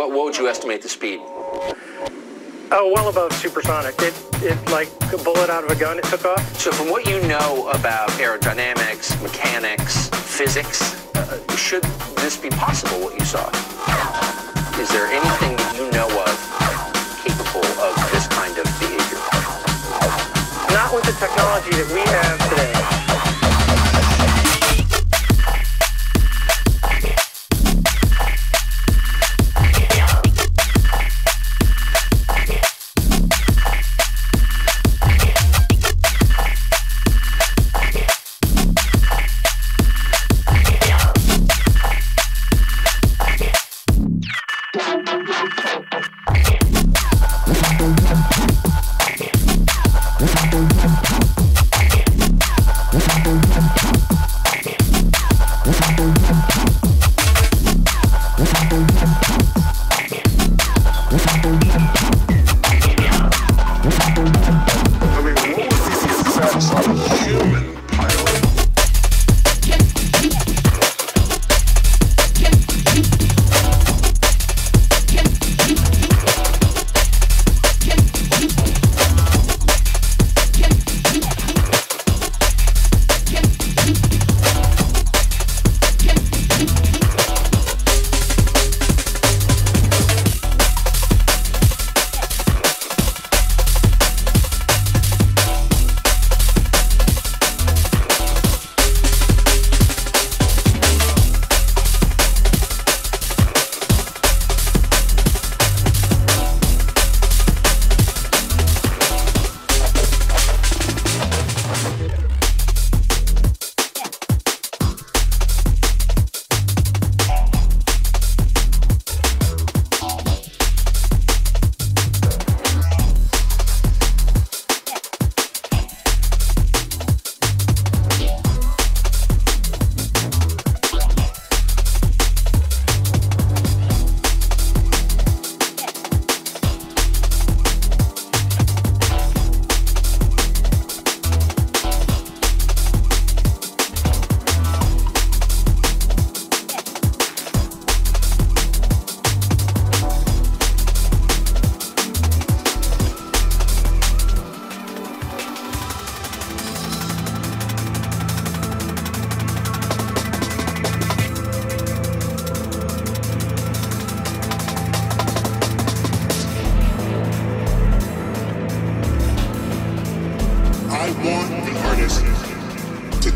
what, what would you estimate the speed? Oh, well above supersonic. It, it like a bullet out of a gun. It took off. So, from what you know about aerodynamics, mechanics, physics, uh, should this be possible? What you saw? Is there anything that you know of capable of this kind of behavior? Not with the technology that we have today.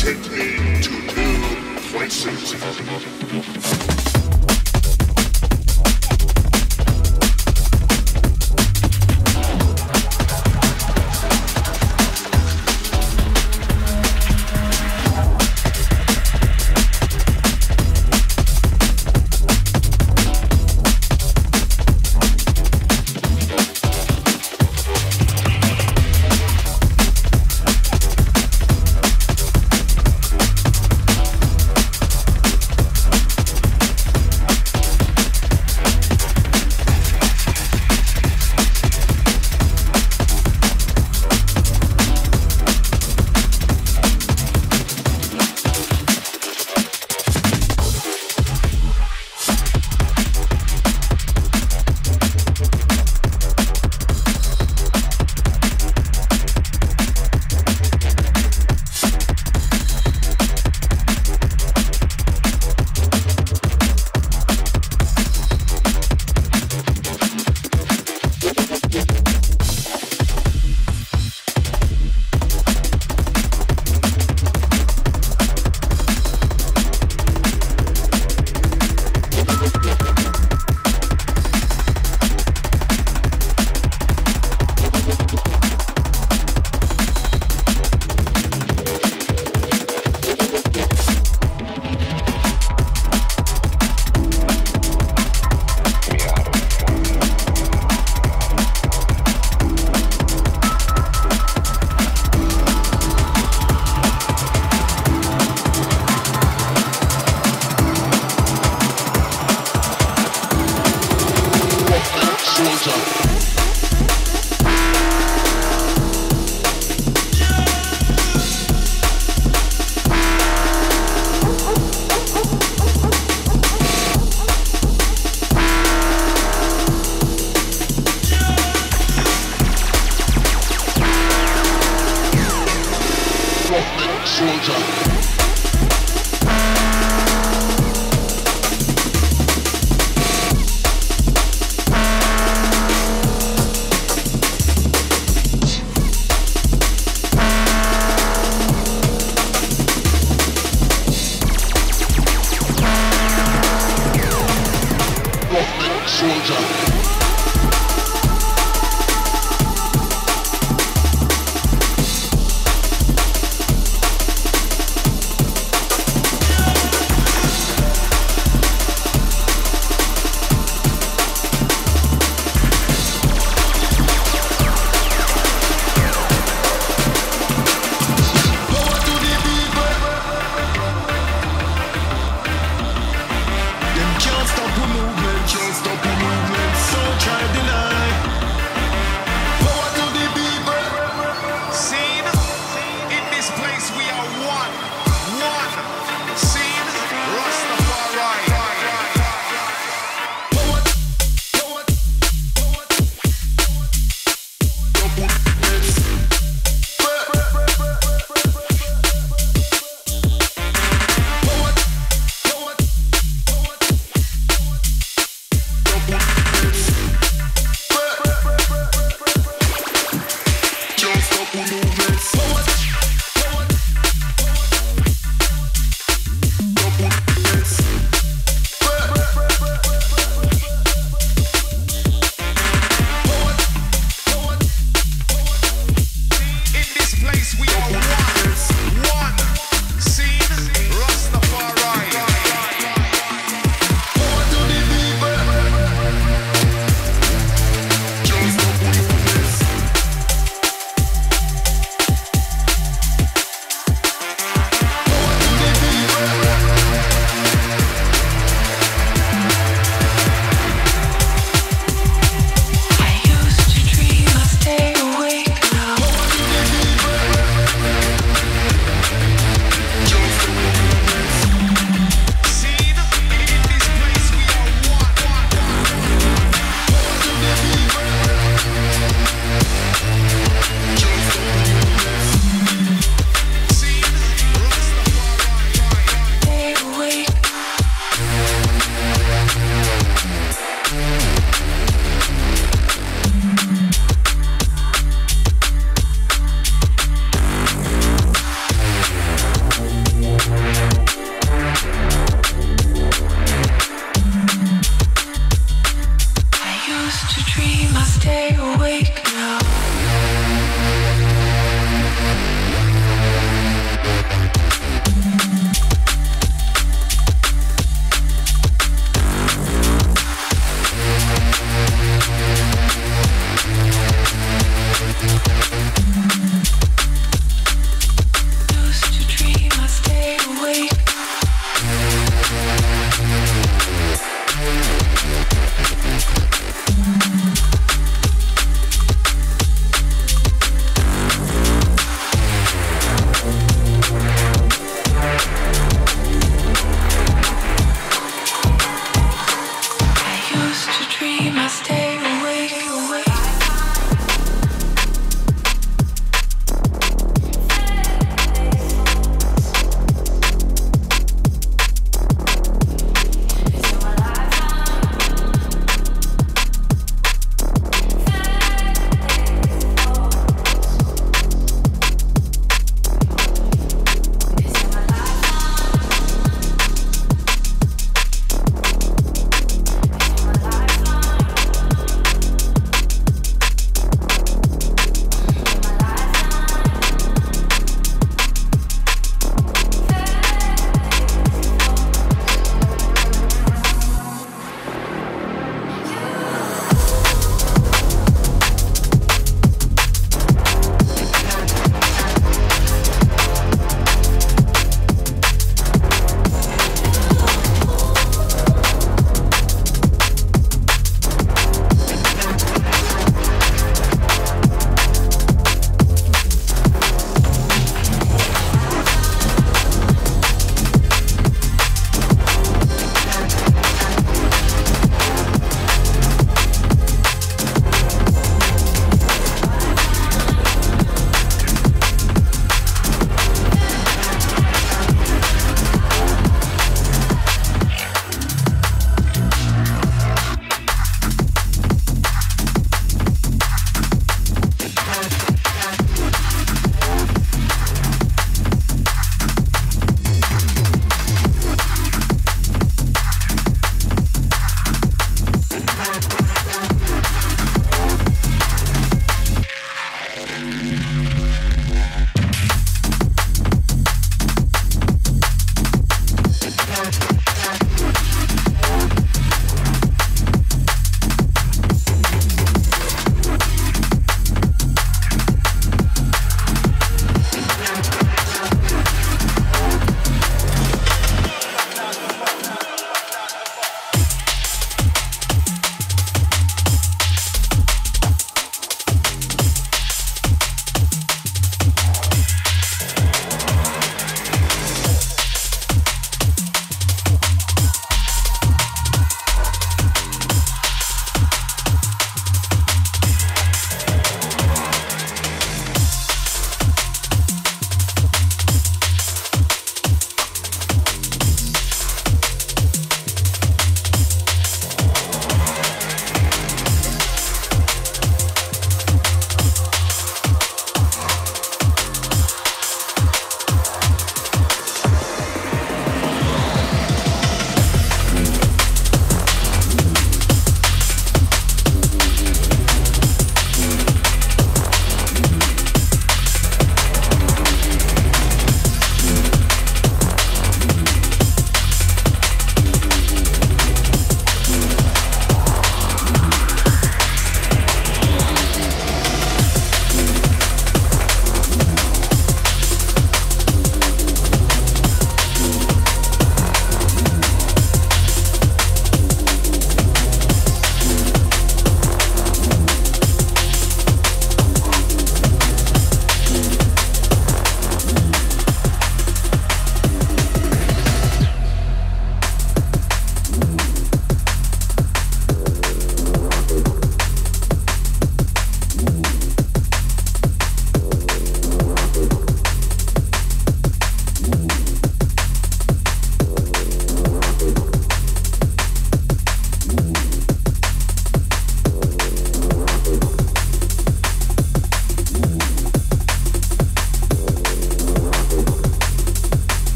Take me to new places.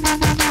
Música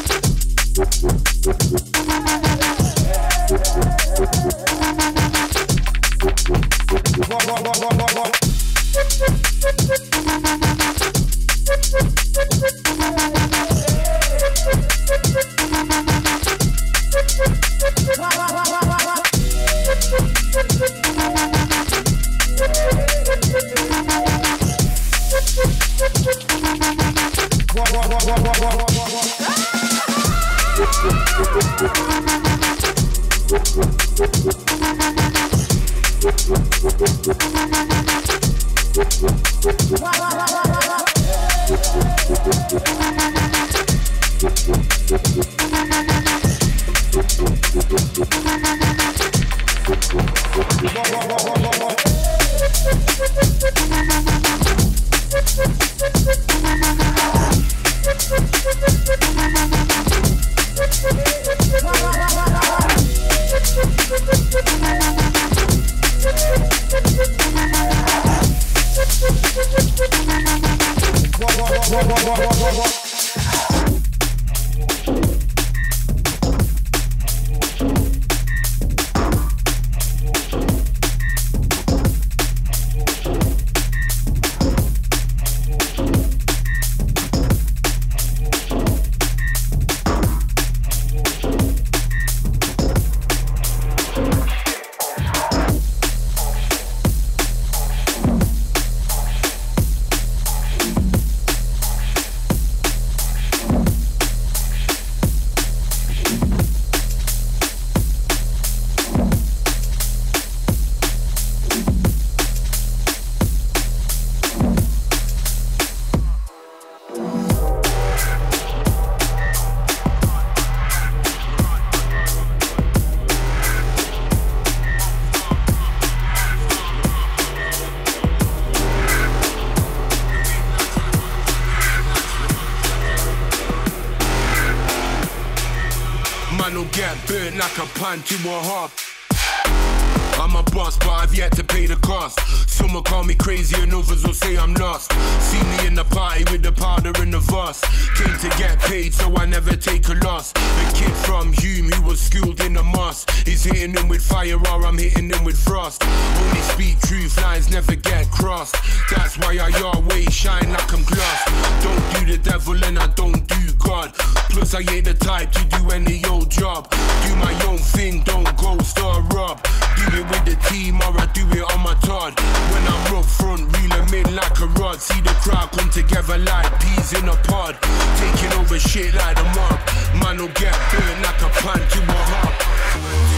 the crowd come together like peas in a pod. Taking over shit like the mob. Man will get burnt like a pan to a hub.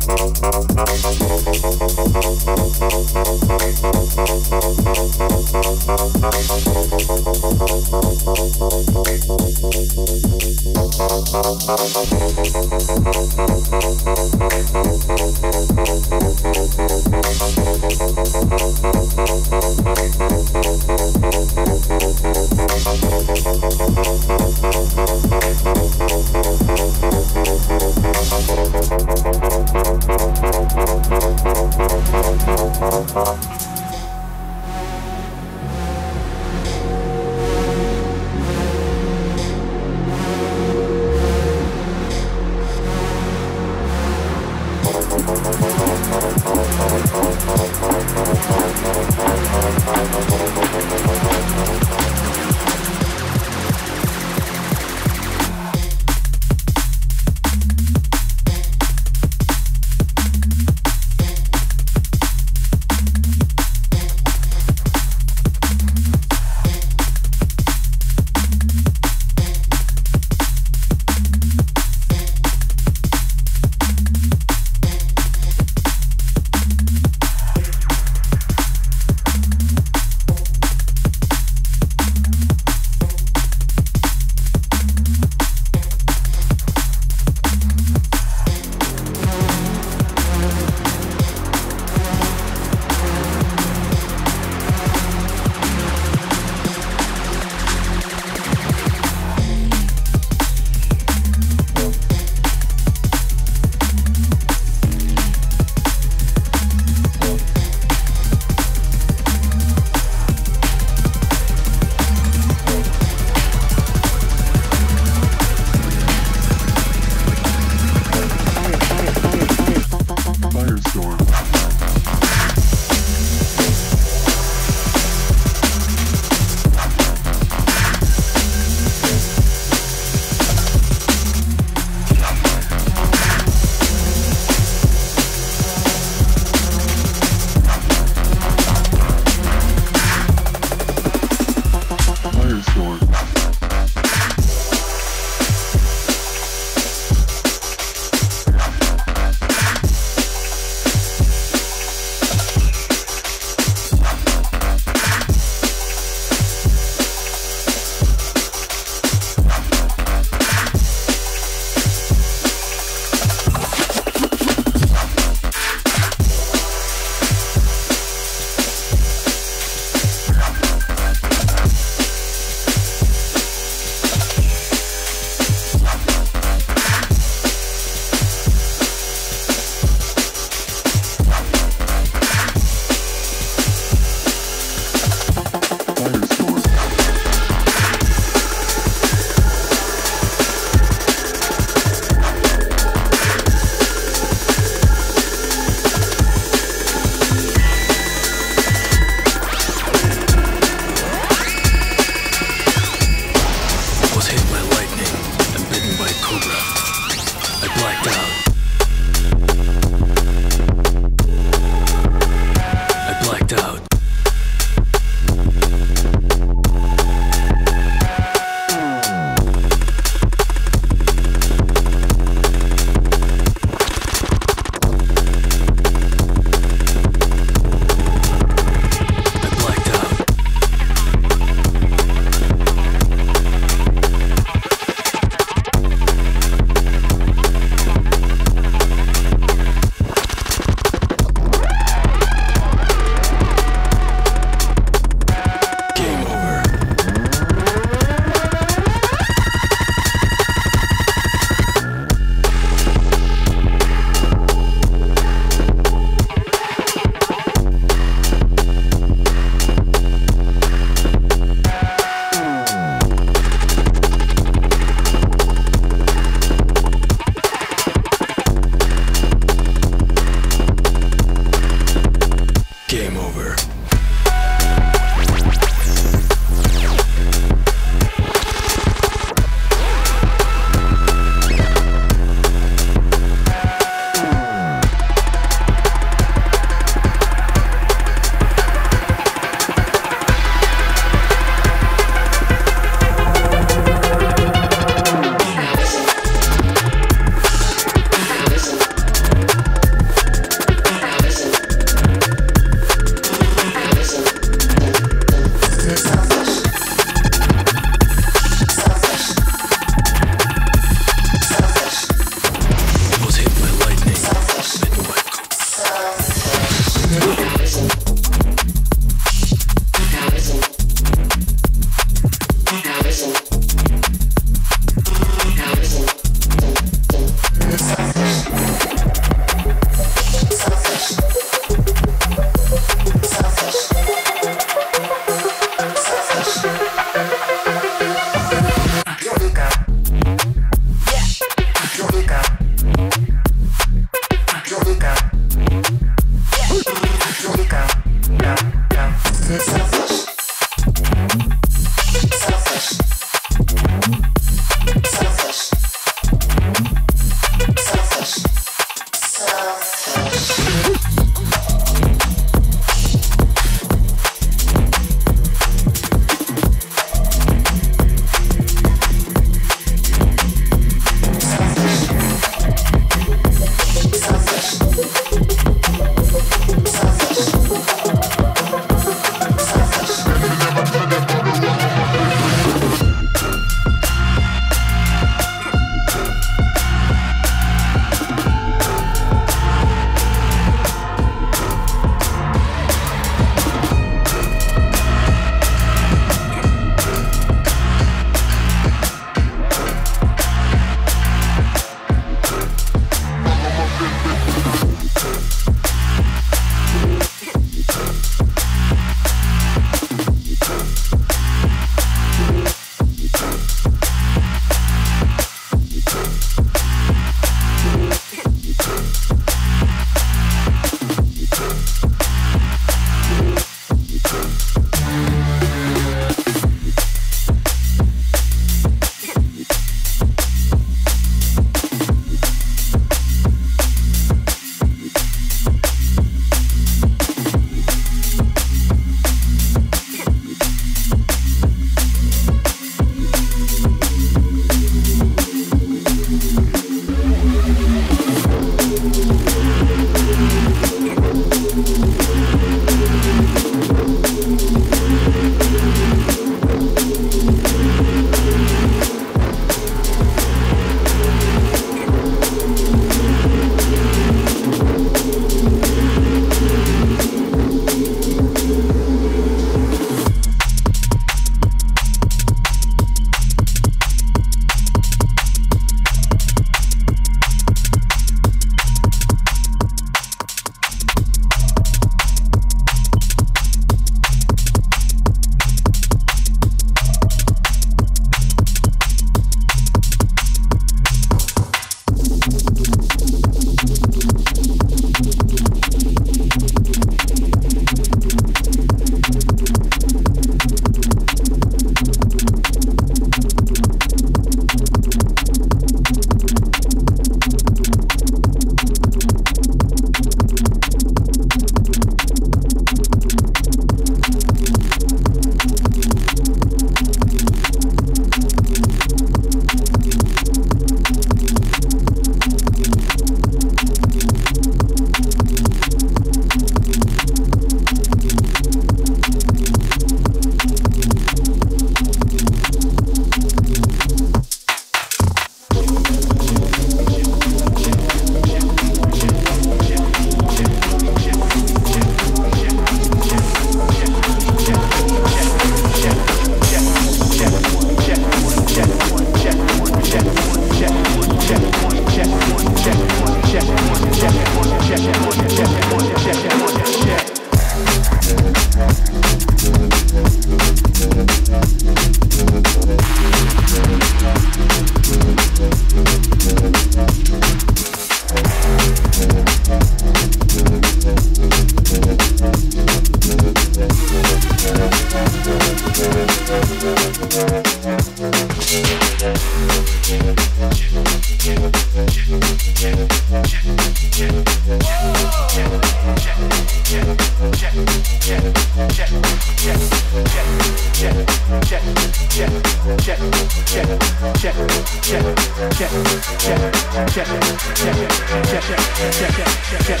Check,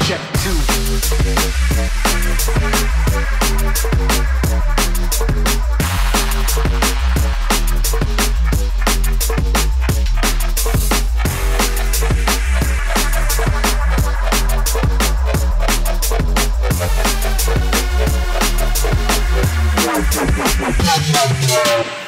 check two. Ladies